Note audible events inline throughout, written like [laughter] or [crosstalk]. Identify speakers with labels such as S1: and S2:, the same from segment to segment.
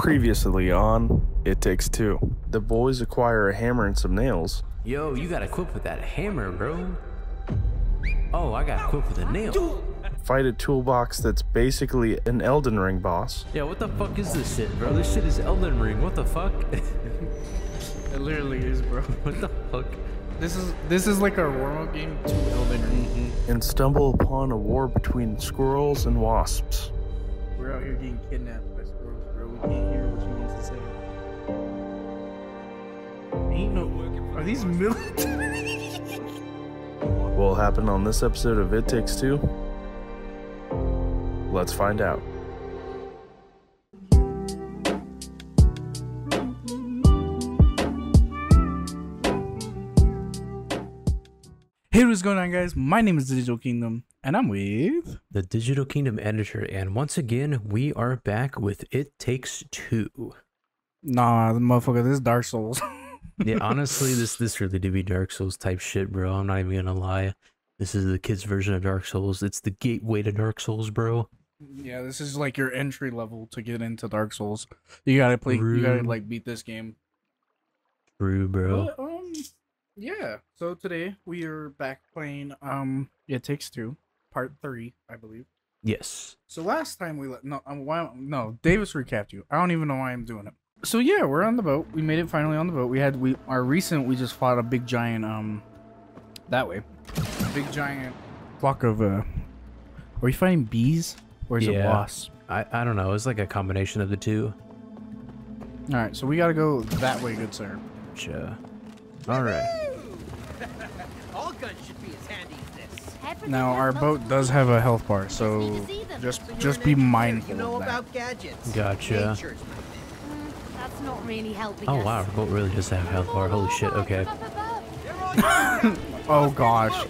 S1: Previously on It Takes Two. The boys acquire a hammer and some nails.
S2: Yo, you got equipped with that hammer, bro. Oh, I got equipped with a nail.
S1: Fight a toolbox that's basically an Elden Ring boss.
S2: Yeah, what the fuck is this shit, bro? This shit is Elden Ring. What the fuck? [laughs]
S3: It literally is, bro. [laughs]
S2: what the fuck?
S3: This is this is like our warm-up game to Elden Ring. Mm-hmm.
S1: And stumble upon a war between squirrels and wasps.
S3: We're out here getting kidnapped can't hear what you need to say. Ain't no. Are these military?
S1: What will happen on this episode of It Takes Two? Let's find out.
S3: Hey, what's going on, guys? My name is Digital Kingdom, and I'm with.
S2: The Digital Kingdom editor, and once again, we are back with It Takes Two.
S3: Nah, the motherfucker. This is Dark Souls. [laughs]
S2: Yeah, honestly, this this really did be Dark Souls type shit, bro. I'm not even gonna lie. This is the kids' version of Dark Souls. It's the gateway to Dark Souls, bro.
S3: yeah, this is like your entry level to get into Dark Souls. You gotta play. You gotta like beat this game.
S2: True, bro.
S3: Um, yeah. So today we are back playing um It Takes Two, Part Three, I believe.
S2: Yes.
S3: So last time we let no um, why, no Davis recapped you. I don't even know why I'm doing it. So yeah, we're on the boat. We made it finally on the boat. We had we our recent we just fought a big giant um that way, a big giant flock of uh. Are we fighting bees or is it
S2: Yeah.
S3: wasps?
S2: I, I don't know. It's like a combination of the two.
S3: All right, so we gotta go that way, good sir.
S2: Gotcha. All right.
S4: All guns should be as handy as this.
S3: Now our boat does have a health bar, so just just be mindful
S4: You know
S3: of that.
S4: about gadgets.
S2: Gotcha.
S4: Nature's.
S5: That's not really helping
S2: Oh wow, our boat really does have a health bar. Holy shit. Okay. [laughs]
S3: Oh gosh.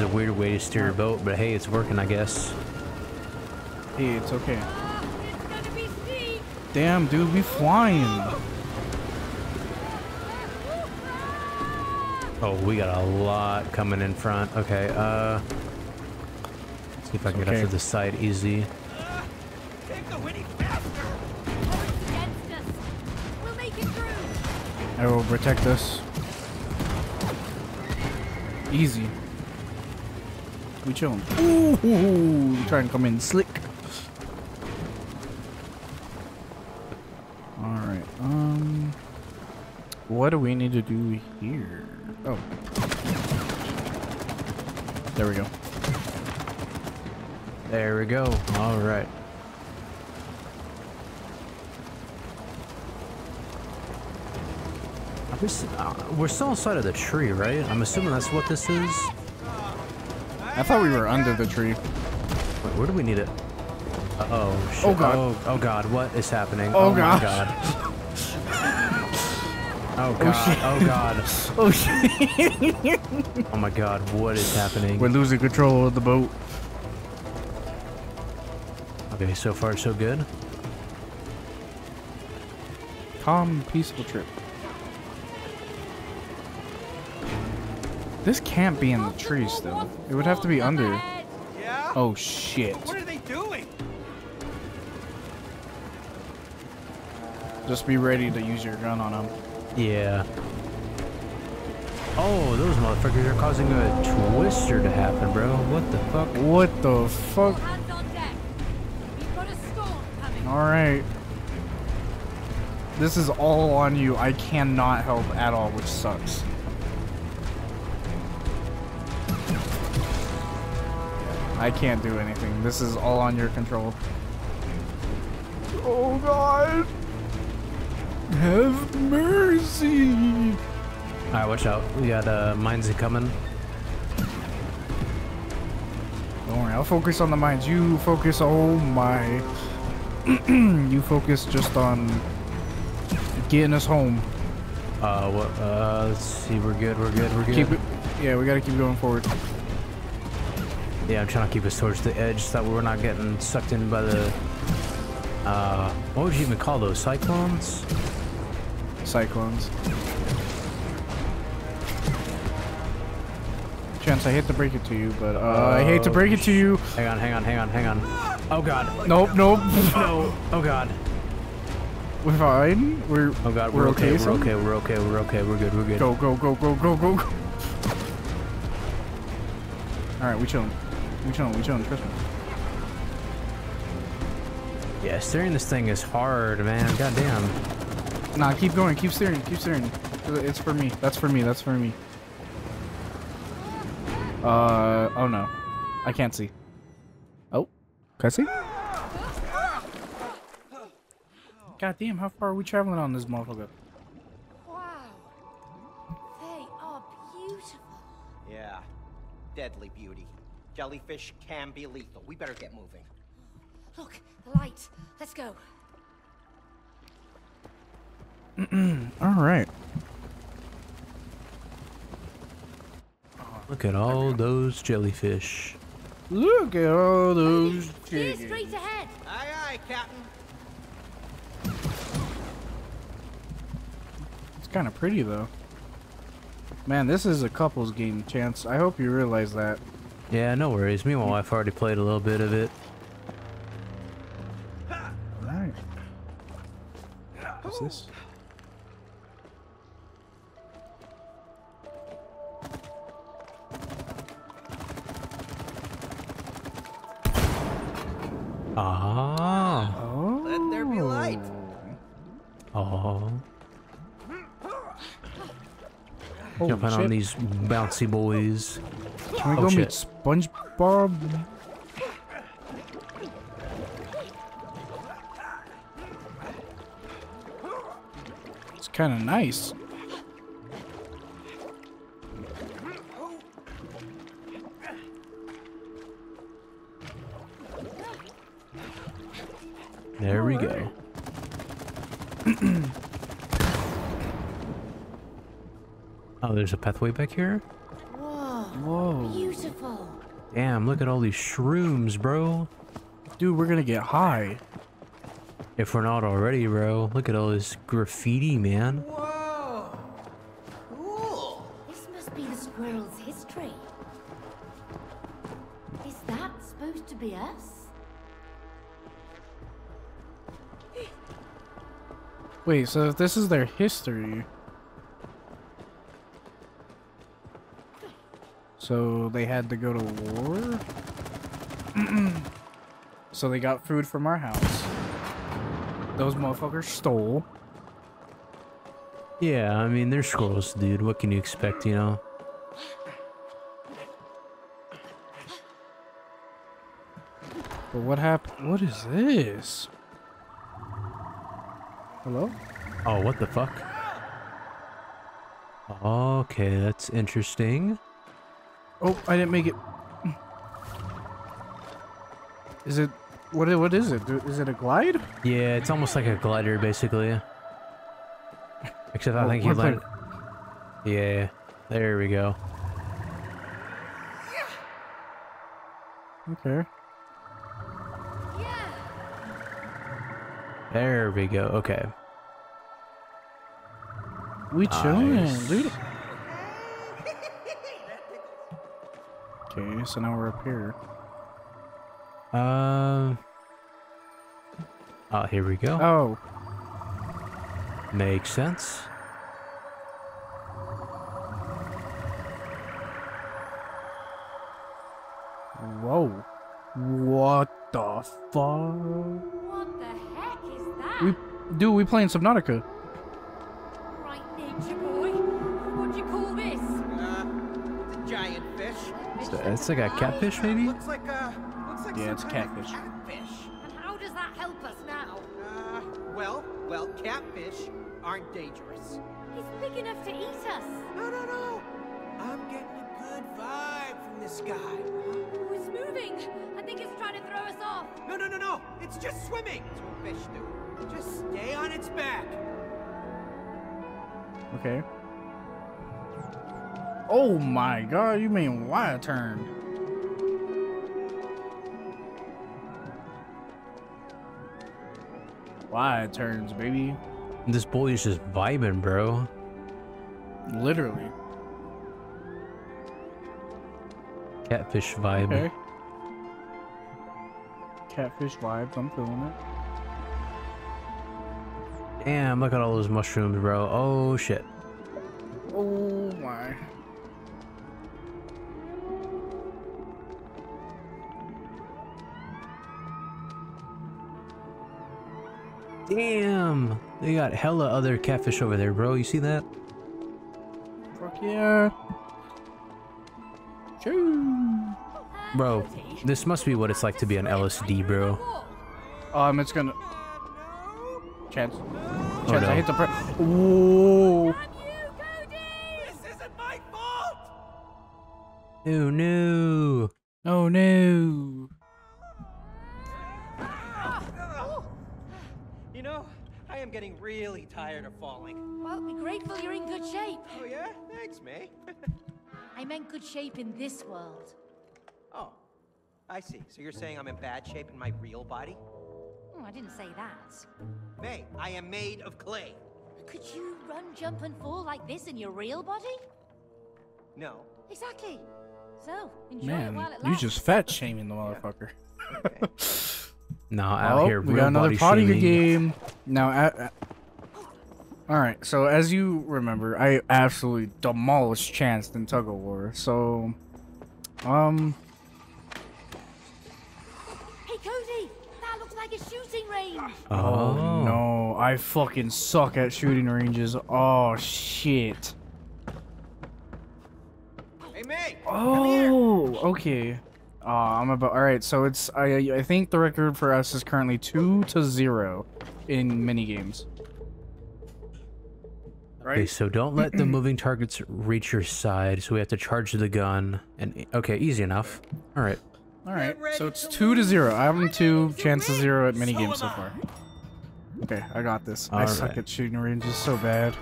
S2: Is a weird way to steer a boat, but hey, it's working, I guess.
S3: Hey, it's okay.
S5: It's gonna be steep.
S3: Damn, dude, we flying.
S2: Oh, we got a lot coming in front. Okay, uh... See if I can get up to the side easy.
S4: Take the witty faster.
S5: Current's against us. We'll make it through.
S3: I will protect us. Easy. We chilling. Ooh, trying to come in slick. All right. Um, what do we need to do here? Oh, there we go.
S2: There we go. All right. I'm just- uh, We're still inside of the tree, right? I'm assuming that's what this is.
S3: I thought we were under the tree.
S2: Wait, where do we need it? Uh oh. Shit.
S3: Oh, God.
S2: Oh, oh god. What is happening?
S3: Oh,
S2: my
S3: gosh.
S2: god. [laughs] Oh god.
S3: shit.
S2: Oh god. [laughs]
S3: Oh shit!
S2: Oh my god. What is happening?
S3: We're losing control of the boat.
S2: Okay, so far so good.
S3: Calm, peaceful trip. This can't be in the trees though. It would have to be under.
S4: Yeah?
S3: Oh shit.
S4: What are they doing?
S3: Just be ready to use your gun on them.
S2: Yeah. Oh, those motherfuckers are causing a twister to happen, bro. What the fuck?
S3: What the fuck?
S5: Hands on deck. We've got a storm coming.
S3: Alright. This is all on you. I cannot help at all, which sucks. I can't do anything. This is all on your control. Oh god. Have mercy.
S2: Alright, watch out. We got uh, mines coming.
S3: Don't worry, I'll focus on the mines. You focus, oh my. [clears throat] you focus just on getting us home.
S2: Uh, what? Uh, let's see. We're good. We're good. We're good.
S3: Keep it. Yeah, we gotta keep going forward.
S2: Yeah, I'm trying to keep us towards the edge so that we're not getting sucked in by the. Uh, what would you even call those? Cyclones?
S3: Cyclones. Chance, I hate to break it to you, but uh, I hate to break it to you.
S2: Hang on, hang on, hang on, hang on. Oh god.
S3: Nope, nope.
S2: No. Oh god.
S3: We're fine. We're
S2: Oh god,
S3: We're
S2: we're,
S3: okay,
S2: okay, we're okay, we're okay, we're okay, we're good, we're good.
S3: go, go, go, go, go, go, go. All right, we chilling. We chilling. We chilling. Trust me.
S2: Yeah, steering this thing is hard, man. God damn.
S3: Nah, keep going. Keep steering. Keep steering. It's for me. That's for me. That's for me. Uh oh no, I can't see. Oh, can I see? God damn, how far are we traveling on this motherfucker?
S5: Wow. They are beautiful.
S4: Yeah. Deadly beauty. Jellyfish can be lethal. We better get moving.
S5: Look, the light. Let's go. [clears throat]
S3: All right.
S2: Look at all those jellyfish.
S3: Look at all those
S5: Steer
S3: chickens.
S5: straight ahead.
S4: Aye, aye, Captain.
S3: It's kind of pretty though. Man, this is a couples game, Chance. I hope you realize that.
S2: Yeah, no worries. Me and my wife already played a little bit of it.
S3: All right. What's this?
S2: Ah.
S3: Oh.
S4: Let there be light.
S2: Oh. Jumping on these bouncy boys.
S3: Can we
S2: Oh,
S3: go meet. SpongeBob? It's kind of nice.
S2: There we go. [clears throat] oh, there's a pathway back here?
S5: Whoa.
S3: Whoa.
S5: Beautiful.
S2: Damn, look at all these shrooms, bro.
S3: Dude, we're gonna get high.
S2: If we're not already, bro. Look at all this graffiti, man.
S4: Whoa. Cool.
S5: This must be the squirrel's history. Is that supposed to be us?
S3: Wait, so if this is their history. So they had to go to war? [clears throat] so they got food from our house. Those motherfuckers stole.
S2: Yeah, I mean, they're squirrels, dude. What can you expect, you know?
S3: But what happened? What is this? Hello?
S2: Oh, what the fuck? Okay, that's interesting.
S3: Oh, I didn't make it. Is it? What? what is it? Is it a glide?
S2: Yeah, it's almost like a glider, basically. Except I
S3: Oh,
S2: think you land. Yeah, there we go.
S3: Okay.
S2: There we go. Okay.
S3: We chilling,
S2: Nice.
S3: dude. Okay, so now we're up here.
S2: Uh. Oh, here we go.
S3: Oh,
S2: Makes sense.
S3: whoa. What the fuck?
S5: What the heck is that?
S3: We, dude, we playing Subnautica.
S4: It's,
S2: it's like a catfish, maybe?
S4: Looks like a. Looks like
S3: Yeah, it's
S4: kind
S3: catfish.
S4: Catfish.
S5: And how does that help us now?
S4: Uh, well, well, catfish aren't dangerous.
S5: He's big enough to eat us.
S4: No, no, no. I'm getting a good vibe from this guy.
S5: Oh, it's moving. I think it's trying to throw us off.
S4: No, no, no, no. It's just swimming. That's what fish do. Just stay on its back.
S3: Okay. Oh my god, you mean why turn? Wide turns, baby.
S2: This boy is just vibing, bro.
S3: Literally.
S2: Catfish vibe.
S3: Okay. Catfish vibes, I'm feeling it.
S2: Damn, look at all those mushrooms, bro. Oh shit. Damn. They got hella other catfish over there, bro. You see that?
S3: Fuck yeah. Choo.
S2: Bro, this must be what it's like to be on LSD, bro.
S3: Um, it's gonna. Chance.
S2: Oh,
S3: Chance, I hit the pre- Whoa.
S4: This isn't my fault!
S2: No, no.
S3: Oh no.
S4: You know, I am getting really tired of falling.
S5: Well, be grateful you're in good shape.
S4: Oh yeah? Thanks, May. [laughs]
S5: I meant good shape in this world.
S4: oh, I see. So you're saying I'm in bad shape in my real body?
S5: Oh, I didn't say that.
S4: May, I am made of clay.
S5: Could you run, jump, and fall like this in your real body?
S4: No.
S5: Exactly. So, enjoy it
S3: Man,
S5: while it lasts.
S3: you
S5: lasts.
S3: just fat shaming the motherfucker. [laughs]
S2: No, out
S3: oh,
S2: here,
S3: we got another
S2: body
S3: potty
S2: shaming.
S3: game. Now, a all right. So as you remember, I absolutely demolished Chance in tug of war. So, um,
S5: Hey, Cody! That looks like a shooting range!
S2: Oh,
S3: no, I fucking suck at shooting ranges. Oh shit.
S4: Hey, May! Come here!
S3: Oh, okay. Uh, I'm about. All right. So it's. I I think the record for us is currently two to zero in mini games.
S2: Okay,
S3: Right.
S2: so don't let the moving targets reach your side. So we have to charge the gun. And okay, easy enough. All right.
S3: All right. So it's two to zero. I'm two. Chance of zero at mini games so far. Okay, I got this. I suck at shooting ranges so bad.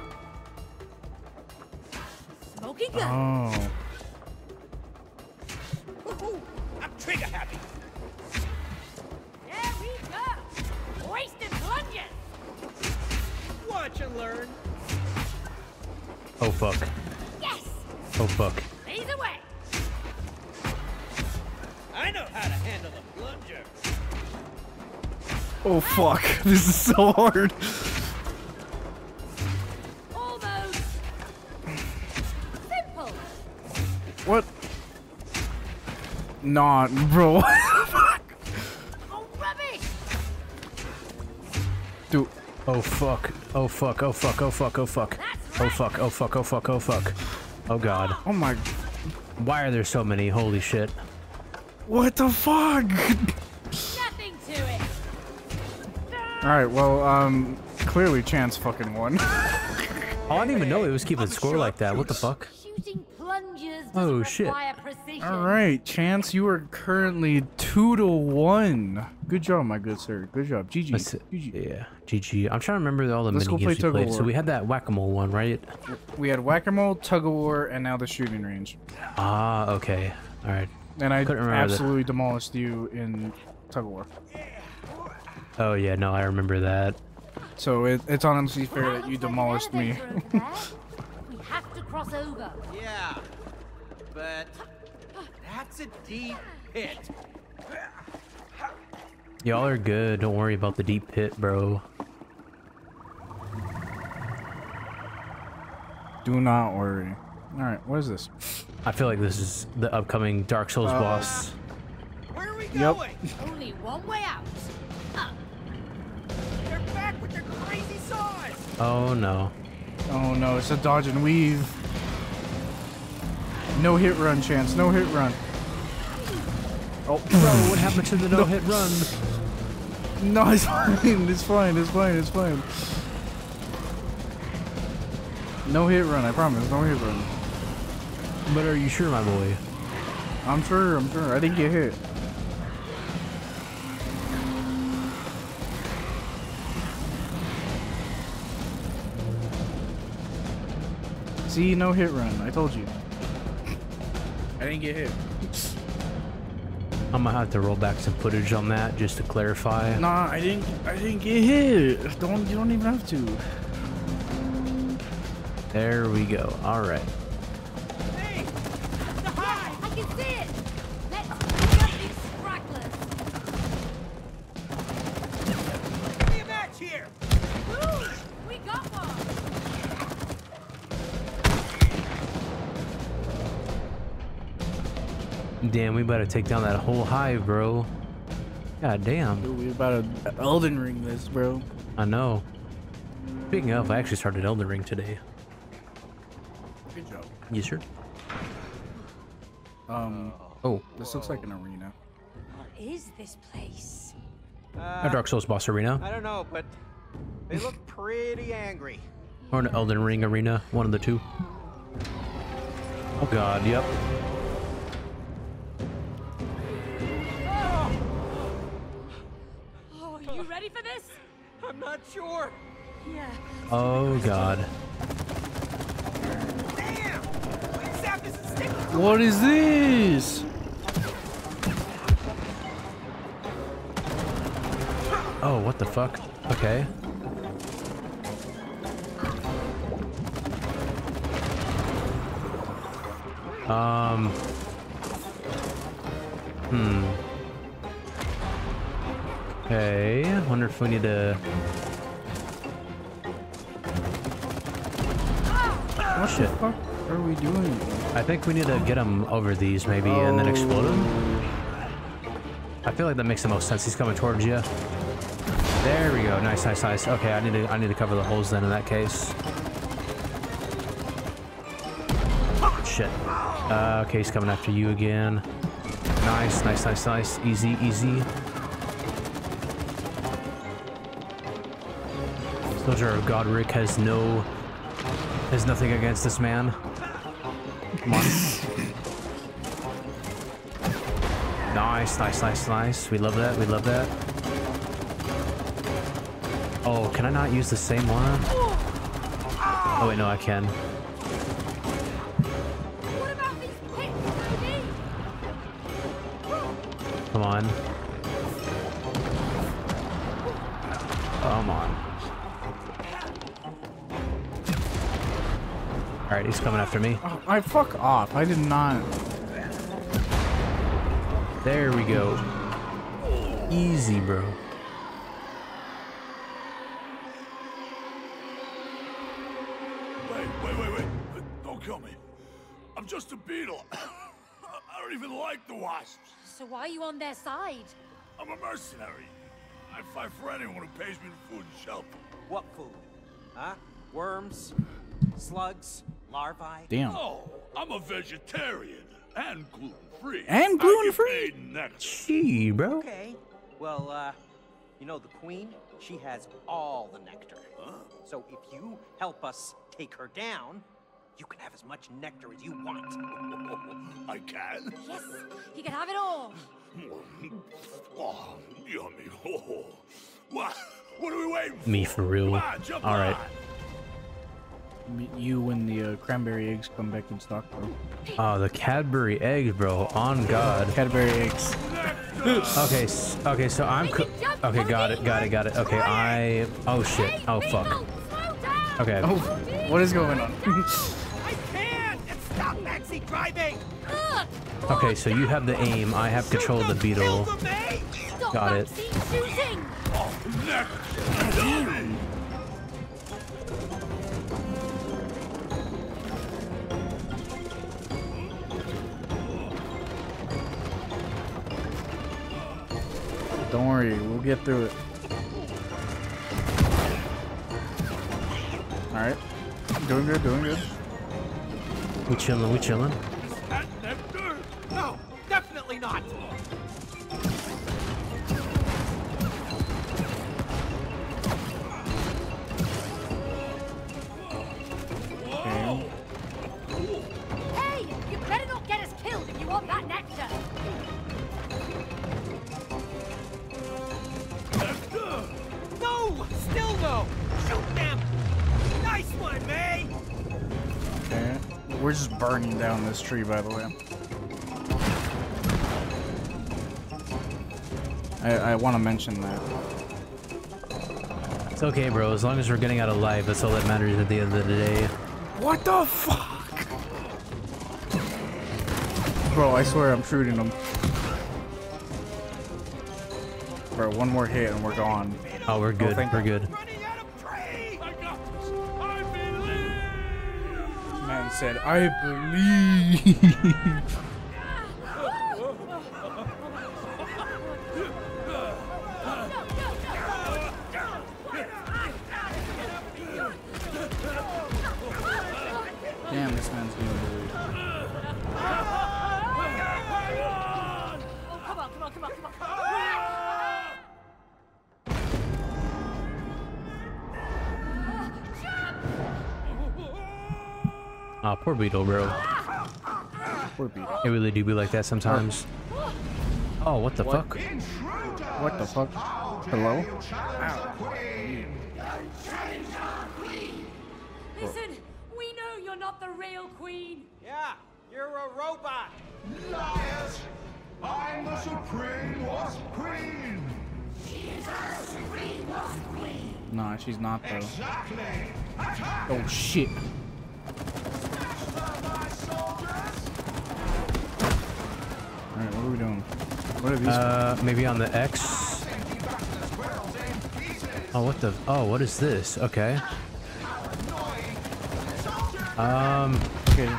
S5: Smoking gun!
S3: Oh.
S4: Trigger happy!
S5: There we go! Wasted plunges!
S4: Watch and learn.
S2: Oh fuck.
S5: Yes!
S2: Oh fuck.
S5: These away!
S4: I know how to handle a plunger.
S3: Oh fuck. [laughs] This is so hard. Not, bro.
S5: Oh, [laughs] rubbish!
S3: Dude.
S2: Oh fuck. Oh fuck. Oh fuck. Oh fuck. Oh fuck.
S5: That's
S2: Oh fuck. Oh fuck. Oh fuck. Oh fuck. Oh god.
S3: Oh my.
S2: Why are there so many? Holy shit.
S3: What the fuck?
S5: Nothing to it!
S3: All right. Well, um, clearly Chance fucking won. [laughs]
S2: Oh, I didn't even know it was keeping score like that. What the fuck? Oh, shit.
S5: Require precision.
S3: All right, Chance, you are currently two to one. Good job, my good sir. Good job. GG. GG.
S2: yeah, GG. I'm trying to remember all the
S3: Let's
S2: mini
S3: go play
S2: games we played. So
S3: tug-of-war.
S2: we had that whack-a-mole one, right?
S3: We had whack-a-mole, tug-of-war, and now the shooting range.
S2: Ah, okay. All right.
S3: And I
S2: Couldn't remember the-
S3: absolutely demolished you in tug-of-war.
S2: Oh yeah, no, I remember that.
S3: So it, it's honestly fair
S5: That
S3: that
S5: looks
S3: you
S5: like
S3: demolished me.
S5: elevator over there. we have to cross over.
S4: Yeah, but that's a deep pit.
S2: Y'all are good. Don't worry about the deep pit, bro.
S3: Do not worry. All right, what is this?
S2: I feel like this is the upcoming Dark Souls
S3: Uh,
S2: boss.
S4: Where are we
S3: Yep.
S4: going?
S5: Only one way out. Up.
S4: They're back with their crazy saws.
S2: Oh no.
S3: Oh no, it's a dodge and weave. No hit run chance. No hit run. Oh,
S2: Bro, what happened to the [laughs] no-hit run? [laughs]
S3: no, it's fine. It's fine. It's fine. It's fine. No hit run. I promise. No hit run.
S2: But are you sure, my boy?
S3: I'm sure. I'm sure. I didn't get hit. See, no hit run. I told you. I didn't get hit.
S2: I'm gonna have to roll back some footage on that just to clarify.
S3: Nah, I didn't. I didn't get hit. Don't. You don't even have to.
S2: There we go. All right. Damn, we better take down that whole hive, bro. God damn.
S3: Dude, we about to Elden Ring this, bro.
S2: I know. Speaking of, I actually started Elden Ring today.
S3: Good job.
S2: You sure?
S3: Um,
S2: Oh,
S3: this looks like an arena.
S5: What is this place?
S2: a
S4: Uh,
S2: Dark Souls boss arena
S4: I don't know, but they look pretty angry.
S2: or an Elden Ring arena, one of the two. Oh god, yep.
S4: I'm not sure.
S5: Yeah.
S2: Oh god.
S4: Damn! My sap isn't sticking.
S3: What is this?
S2: Oh, what the fuck? Okay. Um. Hmm. Okay. Wonder if we need to. Oh shit.
S3: What are we doing?
S2: I think we need to get him over these maybe and then explode him. I feel like that makes the most sense. He's coming towards you. There we go. Nice, nice, nice. Okay, I need to I need to cover the holes then in that case. Shit. Uh, okay, he's coming after you again. Nice, nice, nice, nice. Easy, easy. Soldier of Godrick has no has nothing against this man. Come on. Nice, nice, nice, nice. We love that. We love that. Oh, can I not use the same one? Oh wait, no, I can. Come on. After me.
S3: Oh, I fuck off. I did not.
S2: There we go. Easy, bro.
S6: Wait, wait, wait, wait. Uh, Don't kill me. I'm just a beetle. [coughs] I don't even like the wasps.
S5: So why are you on their side?
S6: I'm a mercenary. I fight for anyone who pays me food and shelter.
S4: What food? Huh? Worms? Slugs? Larvae?
S3: Damn.
S6: Oh, I'm a vegetarian and gluten-free.
S3: And gluten-free?
S6: get paid.
S2: Gee, bro.
S4: Okay. Well, uh, you know the queen? She has all the nectar. So if you help us take her down, you can have as much nectar as you want. [laughs]
S6: I can.
S5: Yes, you can have it all.
S6: Oh, [laughs] yummy. Oh. [laughs] What? What are we waiting for?
S2: Me for real.
S6: On,
S2: All right.
S6: on.
S3: Me- You when the uh, cranberry eggs come back in stock, bro.
S2: Oh, the Cadbury eggs, bro. On God.
S3: Cadbury eggs.
S2: Okay, okay, so I'm. Co- okay, got it, got it, got it. Okay, I. Oh shit. Oh fuck. Okay.
S3: Oh, what is going on? [laughs]
S4: I can't! Stop backseat driving!
S2: Okay, so you have the aim. I have control of the beetle.
S4: Kill the mate!
S5: stop
S2: Got it.
S3: Don't worry, we'll get through it. All right, doing good, doing good.
S2: We chilling, we chilling.
S3: We're just burning down this tree, by the way. I, I want to mention that.
S2: It's okay, bro. As long as we're getting out alive, that's all that matters at the end of the day.
S3: What the fuck? Bro, I swear I'm shooting him. Bro, one more hit and we're gone.
S2: Oh, we're good.
S3: thank
S2: we're
S3: God.
S2: good.
S3: Said, I believe. [laughs]
S2: Beetle, bro.
S3: Poor beat.
S2: It really do be like that sometimes. Oh, what the fuck?
S3: What the fuck? Hello?
S5: Listen, we know you're not the real queen.
S4: Yeah, you're a robot.
S6: Liars! I'm the Supreme Wasp Queen!
S3: Nah, she's not though.
S6: Exactly!
S3: Oh shit. Alright, what are we doing? What are these?
S2: Uh, maybe on the X. Oh, what the? Oh, what is this? Okay. Um.
S3: okay.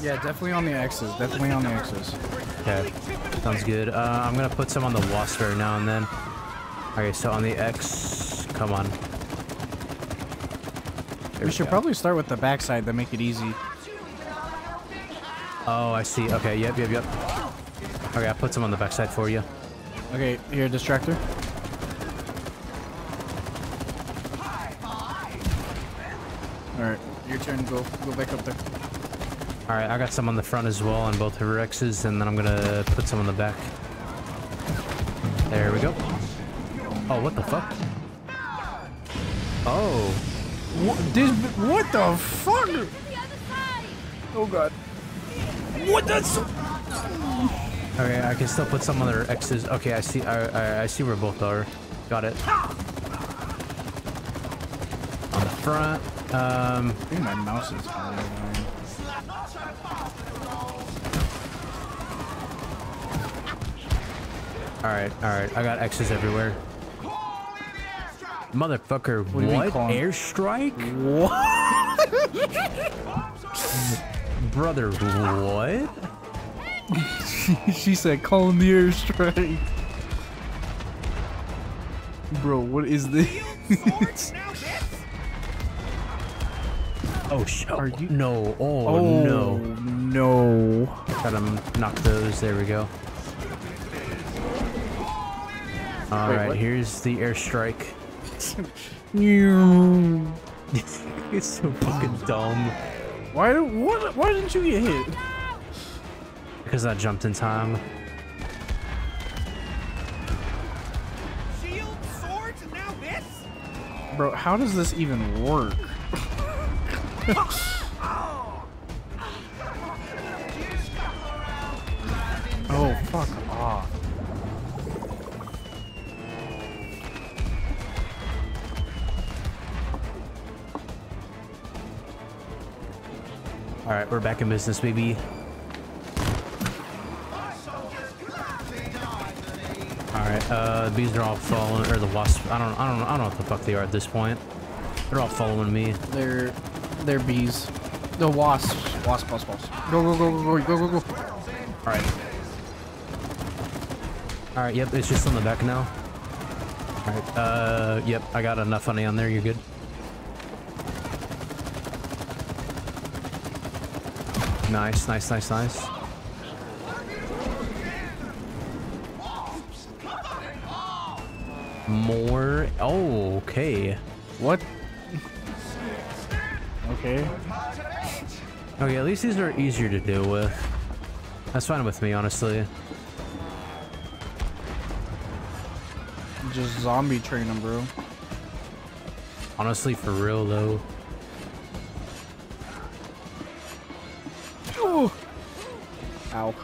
S3: Yeah, definitely on the X's. Definitely on the X's.
S2: Okay. Sounds good. Uh, I'm gonna put some on the Wasp every now and then. Okay, so on the X. Come on. There
S3: We should
S2: go.
S3: probably start with the backside to make it easy.
S2: Oh, I see. Okay. Yep. Yep. Yep. Okay, I'll put some on the backside for you.
S3: Okay, here, distractor. Alright, your turn. Go, go back up there.
S2: All right, I got some on the front as well on both of her X's, and then I'm gonna put some on the back. There we go. Oh, what the fuck? Oh,
S3: What? This? What the fuck?
S5: The.
S3: Oh god. What? That's.
S2: Okay. I can still put some on their X's. Okay, I see. I, I, I see where both are. Got it. On the front. Um.
S3: I think my mouse is. annoying.
S2: All right. All right. I got X's everywhere. Motherfucker!
S3: mean
S2: what? Airstrike? [laughs] Brother, what? [laughs] [laughs]
S3: she said, "Call the airstrike." Bro, what is this?
S2: Oh sh!
S3: Oh, Are you-
S2: No! Oh,
S3: oh
S2: no!
S3: no!
S2: Try to knock those. There we go. All
S3: Wait,
S2: right,
S3: what?
S2: here's the airstrike. [laughs] [laughs] It's so fucking dumb.
S3: Why? What? Why didn't you get hit?
S2: Because I jumped in time.
S4: Shield, swords, and now this?
S3: Bro, how does this even work? [laughs] oh, fuck off.
S2: All right, we're back in business, baby. All right, uh, the bees are all following, or the wasps. I don't, I don't, I don't know what the fuck they are at this point. They're all following me.
S3: They're they're bees. The wasps. Wasp, wasp, wasp. Go, go, go, go, go, go, go, go.
S2: All right. All right. Yep. It's just on the back now. All right. Uh. Yep. I got enough honey on there. You're good. Nice. Nice. Nice. Nice. Oh. Okay.
S3: What? Okay.
S2: Okay. At least these are easier to deal with. That's fine with me, honestly.
S3: Just zombie train them, bro.
S2: Honestly, for real though. Ooh.
S3: Ow.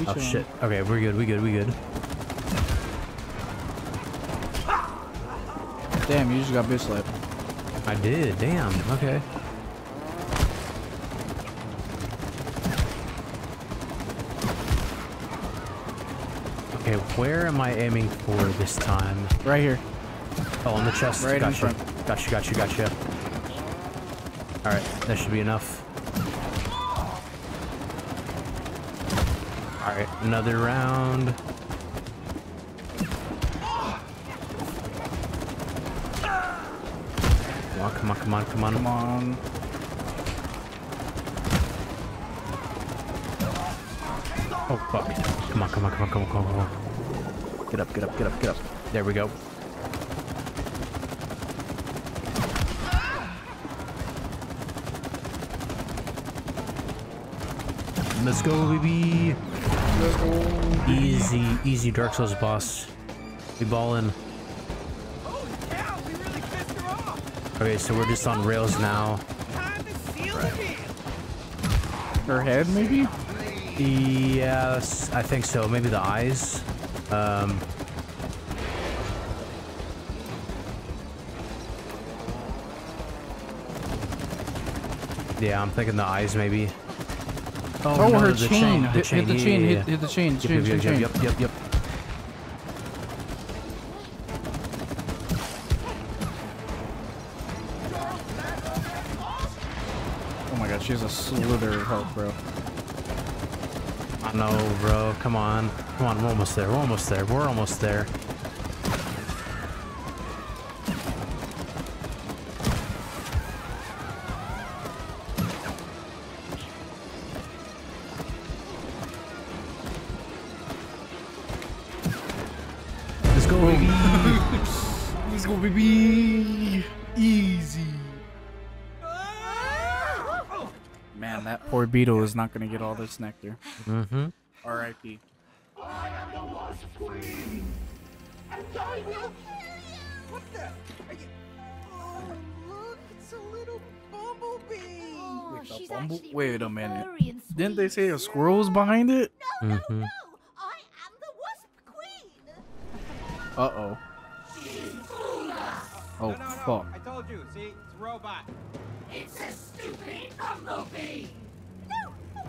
S3: We
S2: Oh shit. Okay, we're good. We good. We good.
S3: Damn, you just got bitch slapped.
S2: I did. Damn. Okay. Okay, where am I aiming for this time?
S3: Right here.
S2: Oh, on the chest.
S3: Right in
S2: gotcha.
S3: front.
S2: Gotcha. Gotcha. Gotcha. All right, that should be enough. All right, another round. Come on, come on, come on, come on.
S3: Come on.
S2: Oh, fuck. Come on, come on, come on, come on, come on, come on. Get up, get up, get up, get up. There we go. Let's go, baby. Easy, easy Dark Souls boss. We ballin'.
S4: Holy cow, we really pissed her off.
S2: Okay, so we're just on rails now.
S4: Time to seal the deal.
S3: Her head, maybe?
S2: Yes, I think so. Maybe the eyes. Um. Yeah, I'm thinking the eyes maybe.
S3: Oh,
S2: no,
S3: her
S2: the
S3: chain.
S2: The
S3: Hit,
S2: chain.
S3: hit the
S2: yeah,
S3: chain.
S2: yeah,
S3: Hit,
S2: yeah.
S3: hit the chain.
S2: Yep,
S3: chain,
S2: yep,
S3: chain,
S2: yep,
S3: chain.
S2: yep, yep, yep.
S3: Oh my god, she has a slither of health, bro.
S2: I know, bro. Come on. Come on, we're almost there. We're almost there. We're almost there.
S3: Beetle is not gonna get all this nectar.
S2: Mm-hmm.
S3: R.I.P.
S4: What the? Are you... Oh, look, it's a little bumblebee.
S5: Oh,
S3: Wait,
S5: she's
S3: bumble-
S5: actually
S3: wait a minute. Didn't they say a
S5: sweet.
S3: squirrel was behind it?
S5: No, no,
S2: Mhm.
S5: no. I am the wasp queen.
S3: Uh oh. [laughs] Oh
S4: no, no, no.
S3: fuck.
S4: I told you. See, it's a robot.
S5: No,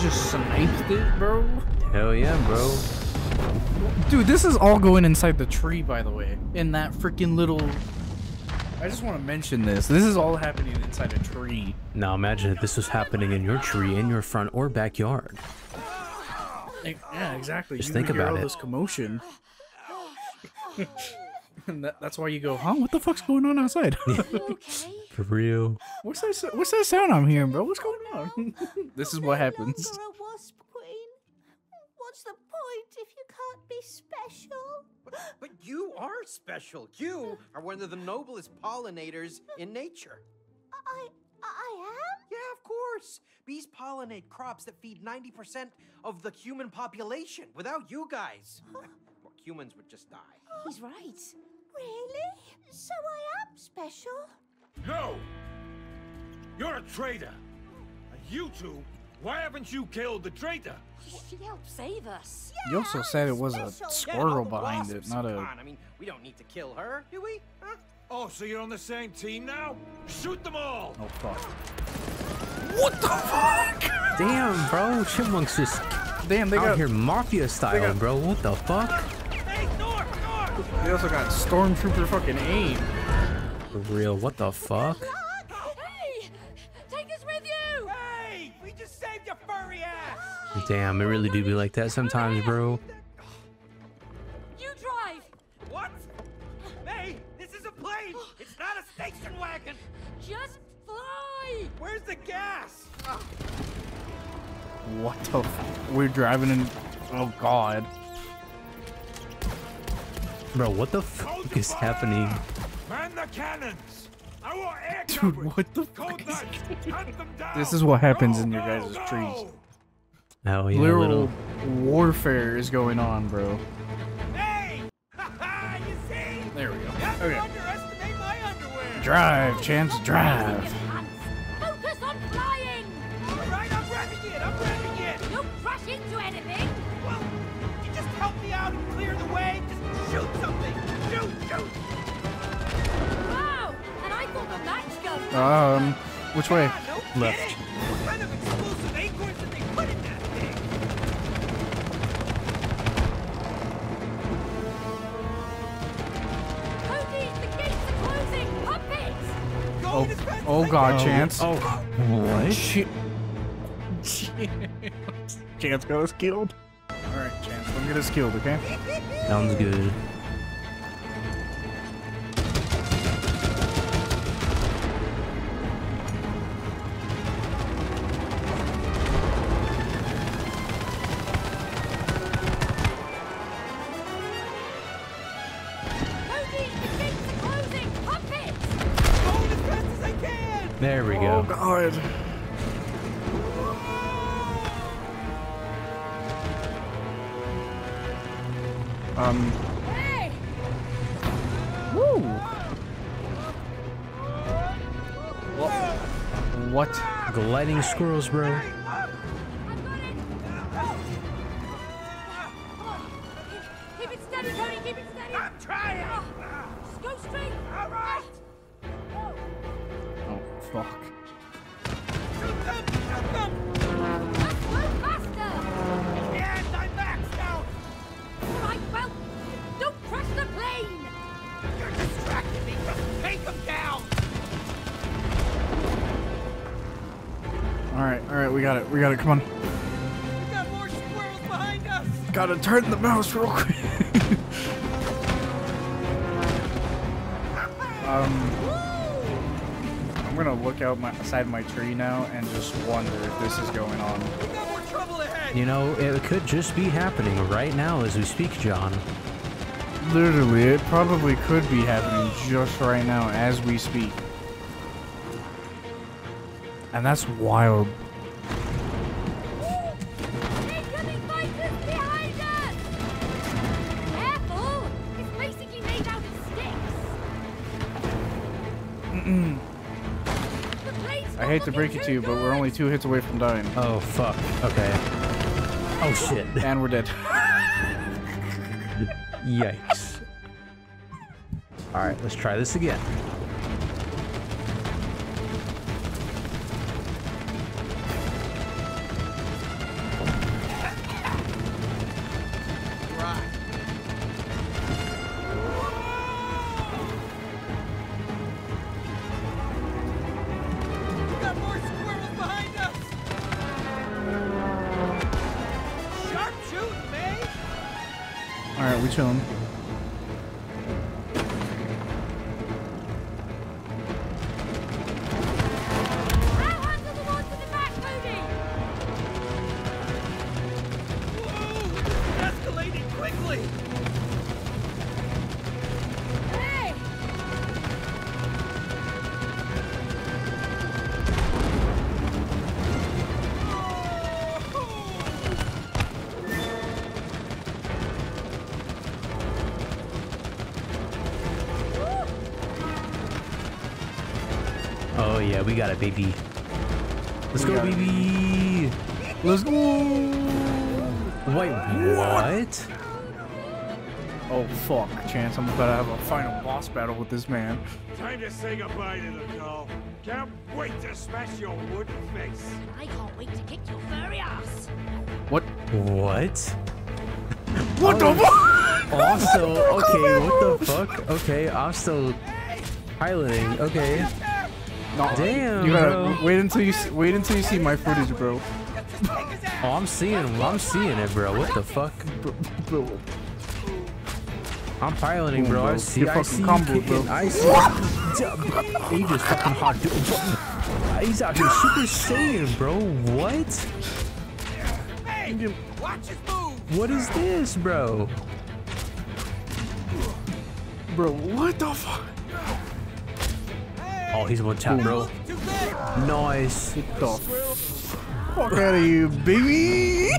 S3: Just sniped it, bro.
S2: Hell yeah, bro.
S3: Dude, this is all going inside the tree, by the way. In that freaking little. I just want to mention this. This is all happening inside a tree.
S2: Now imagine if this was happening in your tree, in your front or backyard.
S3: Yeah, exactly.
S2: Just
S3: You
S2: think about
S3: all
S2: it.
S3: this commotion. [laughs] and that, that's why you go, huh? What the fuck's going on outside?
S5: Okay. [laughs] [laughs]
S2: For real.
S3: what's that? What's that sound I'm hearing, bro? What's going on? [laughs] this is what happens.
S5: longer a wasp queen. What's the point if you can't be special?
S4: But, but you are special. You are one of the noblest pollinators in nature.
S5: I I am.
S4: Yeah, of course. Bees pollinate crops that feed 90% of the human population. Without you guys, well, humans would just die.
S5: He's right. Really? So I am special.
S6: No! You're a traitor! And you two, why haven't you killed the traitor?
S5: She helped save us.
S3: You also said it was a
S5: special.
S4: Yeah,
S3: squirrel behind it,
S4: wasps.
S3: not
S4: Come
S3: a.
S4: on, I mean, we don't need to kill her, do we? Huh?
S6: Oh, so you're on the same team now? Shoot them all!
S3: Oh fuck!
S2: Damn, bro. Chipmunks just
S3: Damn, they
S2: out
S3: got.
S2: here mafia style,
S3: got-
S2: bro. What the fuck?
S4: Hey, North, North!
S3: They also got stormtrooper fucking aim.
S2: For real, what the fuck?
S5: Hey, take us with you.
S4: Hey, we just saved your furry ass!
S2: Damn, it really do be like that sometimes, bro.
S5: You drive.
S4: What? Hey, this is a plane! It's not a station wagon!
S5: Just fly.
S4: Where's the gas?
S3: What the? F We're driving in. Oh God.
S2: Bro, what the
S6: Hold
S2: fuck
S6: the
S2: is
S6: fire!
S2: happening?
S6: Man the cannons! I want air
S3: Dude, what the fuck is-
S6: nuts! Hunt them down!
S3: This is what happens
S6: Go,
S3: in your guys'
S6: go!
S3: trees.
S2: Oh yeah,
S3: Literal
S2: little.
S3: warfare is going on, bro.
S6: Hey! [laughs] You see?
S3: There we go. Okay.
S6: underestimate my underwear!
S3: Drive, chance, drive. Um, which way?
S6: No
S2: Left.
S6: kind of explosive acorns did they put in that thing?
S5: Cody, the gates are closing! Pump it!
S6: Go
S3: Oh, oh God,
S6: can.
S3: chance.
S2: Oh, what?
S3: Ch- [laughs] Chance got us killed. All right, Chance, don't get us killed, okay?
S2: Sounds good. There we
S3: Oh
S2: go.
S3: God. Um.
S5: Hey!
S3: Woo. What?
S2: Gliding squirrels, bro.
S3: Turn the mouse real quick. um, I'm gonna look out my side my tree now and just wonder if this is going on.
S6: We got more trouble ahead.
S2: You know, it could just be happening right now as we speak, John.
S3: Literally, it probably could be happening just right now as we speak. And that's wild. Hate to break it to you, but we're only two hits away from dying.
S2: Oh, fuck. Okay. Oh, shit. [laughs]
S3: And we're dead. [laughs]
S2: Yikes. Alright, let's try this again. Yeah, we got it, baby. Let's
S3: We
S2: go,
S3: got it.
S2: baby.
S3: Let's go!
S2: Wait, what?
S3: Oh fuck, Chance, I'm about to have a final boss battle with this man.
S6: Time to say goodbye to the doll. Can't wait to smash your wooden face.
S5: I can't wait to kick your furry ass!
S3: What?
S2: What? [laughs]
S3: What the oh, fuck?
S2: Also, [laughs] okay, what the fuck? Okay, I'm still piloting. Okay.
S3: No,
S2: Damn,
S3: you gotta
S2: bro.
S3: wait until you see, wait until you see my footage, bro. [laughs]
S2: Oh, I'm seeing, I'm seeing it, bro. What the fuck?
S3: Bro,
S2: I'm piloting,
S3: Boom,
S2: bro. I see,
S3: You're
S2: I
S3: fucking
S2: see,
S3: combo,
S2: you kicking.
S3: bro.
S2: I see. he just fucking hot. dude. He's out here Super Saiyan, bro. What?
S6: Hey, watch his move.
S2: What is this, bro?
S3: Bro, what the fuck?
S2: Oh, he's one tap, bro. Nice.
S3: Get the fuck out of here, baby!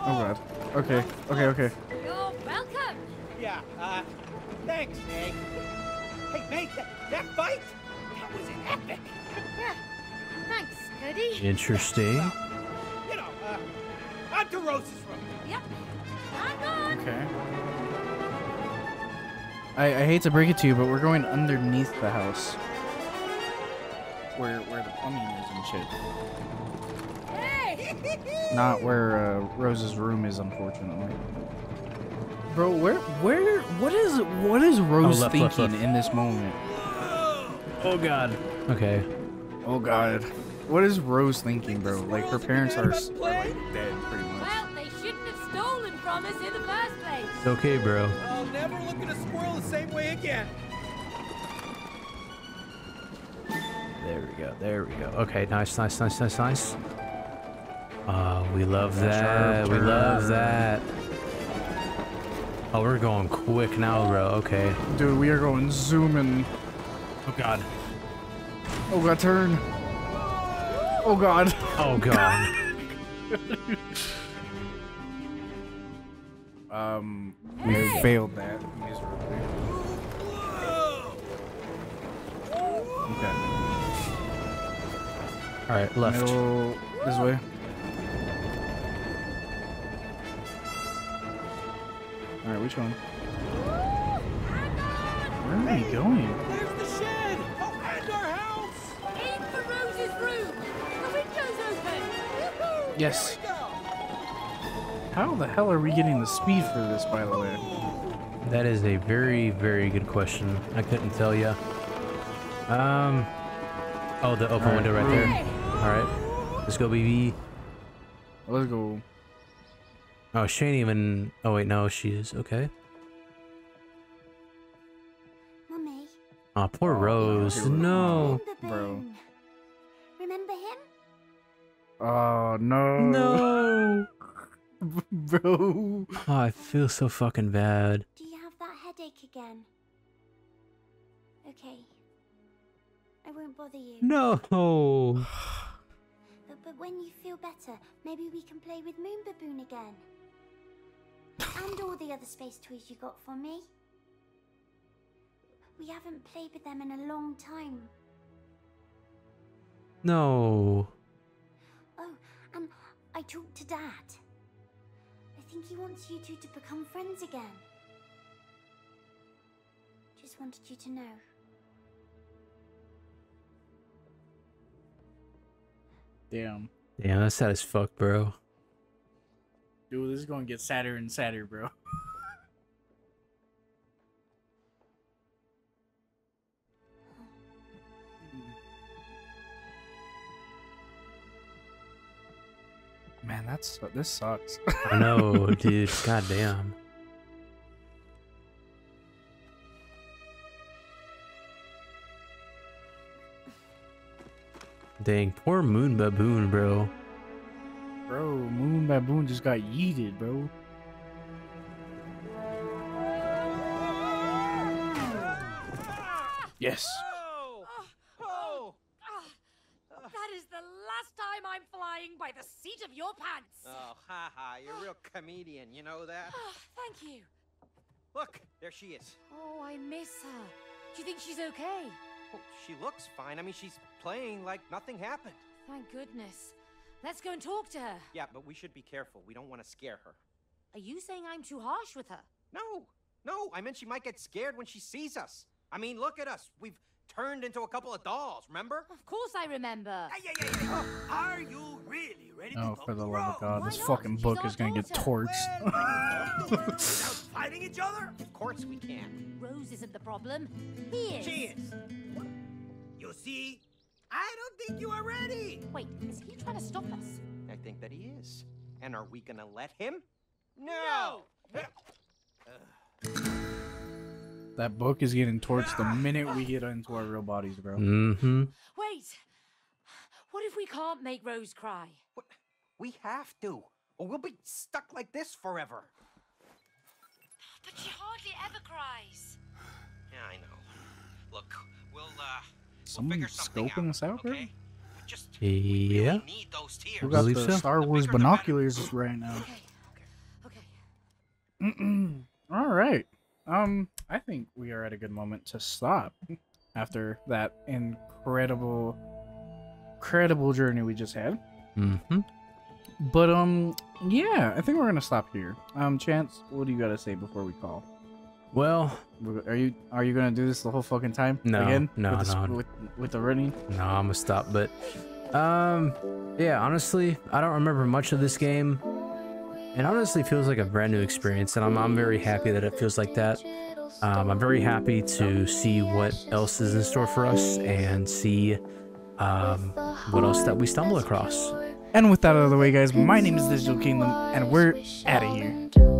S6: Oh, you oh,
S3: okay
S4: up there, that, that fight, that was epic.
S5: Yeah. Thanks, Cody.
S2: Interesting.
S4: You know, uh, on to Rose's room.
S5: Yep. Hang on!
S3: Okay. I, I hate to break it to you, but we're going underneath the house. Where where the plumbing is and shit.
S5: Hey!
S3: Not where uh, Rose's room is, unfortunately. Bro, where where what is what is Rose
S2: left, left,
S3: thinking
S2: left.
S3: in this moment?
S2: Oh god. Okay.
S3: Oh god. What is Rose thinking, bro? Like her parents are, are like dead pretty much.
S5: Well, they shouldn't have stolen from us in the first place.
S2: It's okay, bro.
S4: I'll never look at a squirrel the same way again.
S2: There we go. There we go. Okay, nice, nice, nice, nice, nice. Uh, we love that. We love that. Oh, we're going quick now, bro. Okay.
S3: Dude, we are going zooming.
S2: Oh god.
S3: Oh god, turn. Oh god.
S2: Oh god. [laughs]
S3: Um, we failed that miserably. Okay.
S2: All right, left.
S3: Middle, this way. All right, which one? Where are we going? Yes.
S4: Here we go.
S3: How the hell are we getting the speed for this, by the way?
S2: That is a very, very good question. I couldn't tell you. Um. Oh, the open
S3: All right.
S2: window right there.
S5: Hey!
S2: All right. Let's go, BB.
S3: Let's go.
S2: Oh, she ain't even. Oh wait, no, she is. Okay.
S5: Mummy,
S2: Aw, poor
S3: Oh,
S2: Rose.
S3: here we go.
S2: No.
S3: Bro.
S5: Remember him?
S3: Oh no.
S2: No. [laughs]
S3: Bro.
S2: Oh, I feel so fucking bad.
S5: Do you have that headache again? Okay. I won't bother you.
S2: No. [sighs]
S5: But, but when you feel better, maybe we can play with Moon Baboon again. and all the other space toys you got for me. We haven't played with them in a long time.
S2: No.
S5: Oh, and I talked to Dad. I think he wants you two to become friends again. Just wanted you to know.
S3: Damn.
S2: Damn, that's sad as fuck, bro.
S3: Dude, this is gonna get sadder and sadder, bro. Man, that's uh, this sucks.
S2: I know, [laughs] dude. God damn. Dang, poor Moon Baboon, bro.
S3: bro, Moon Baboon just got yeeted, bro. Yes.
S4: Oh. Oh.
S5: That is the last time I'm flying by the seat of your pants.
S4: Oh, ha ha. You're a real [gasps] comedian. You know that?
S5: Oh, thank you.
S4: Look, there she is.
S5: Oh, I miss her. Do you think she's okay?
S4: Oh, she looks fine. I mean, she's playing like nothing happened.
S5: Thank goodness. Let's go and talk to her.
S4: Yeah, but we should be careful. We don't want to scare her.
S5: Are you saying I'm too harsh with her?
S4: No, no. I meant she might get scared when she sees us. I mean, look at us. We've turned into a couple of dolls, remember?
S5: Of course I remember.
S6: Hey, yeah, yeah, yeah. Oh, are you really ready to
S3: Oh,
S6: go
S3: for the love of God,
S5: Why
S3: this
S5: not?
S3: fucking
S5: She's
S3: book
S5: our
S3: is gonna get torched.
S6: Well, we can do it without fighting each other?
S4: Of course we can.
S5: Rose isn't the problem. He is.
S4: She is.
S6: You see,
S4: I don't think you are ready.
S5: Wait, is he trying to stop us?
S4: I think that he is. And are we gonna let him? No!
S3: That book is getting torched the [laughs] minute we get into our real bodies, bro.
S2: Mm-hmm.
S5: Wait! What if we can't make Rose cry?
S4: We have to, or we'll be stuck like this forever.
S5: But she hardly ever cries.
S4: Yeah, I know. Look, we'll, uh, we'll
S3: Someone
S4: figure something
S3: scoping
S4: out,
S3: us out, bro?
S4: okay? We just
S2: Yeah.
S4: really need those tears.
S3: We got the
S2: so.
S3: Star Wars
S4: the
S3: binoculars right now.
S5: Okay. Okay. [clears throat]
S3: All right. Um, I think we are at a good moment to stop after that incredible, incredible journey we just had.
S2: Mm-hmm.
S3: But um, yeah, I think we're gonna stop here. Um, Chance, what do you gotta say before we call?
S2: Well,
S3: We're- you are you gonna do this the whole fucking time?
S2: No,
S3: again?
S2: no,
S3: with the,
S2: no.
S3: With, with the running.
S2: no, I'm gonna stop. But, um, yeah, honestly, I don't remember much of this game. It honestly feels like a brand new experience, and I'm, I'm very happy that it feels like that. Um, I'm very happy to see what else is in store for us and see um, what else that we stumble across.
S3: And with that out of the way, guys, my name is Digital Kingdom, and we're out of here.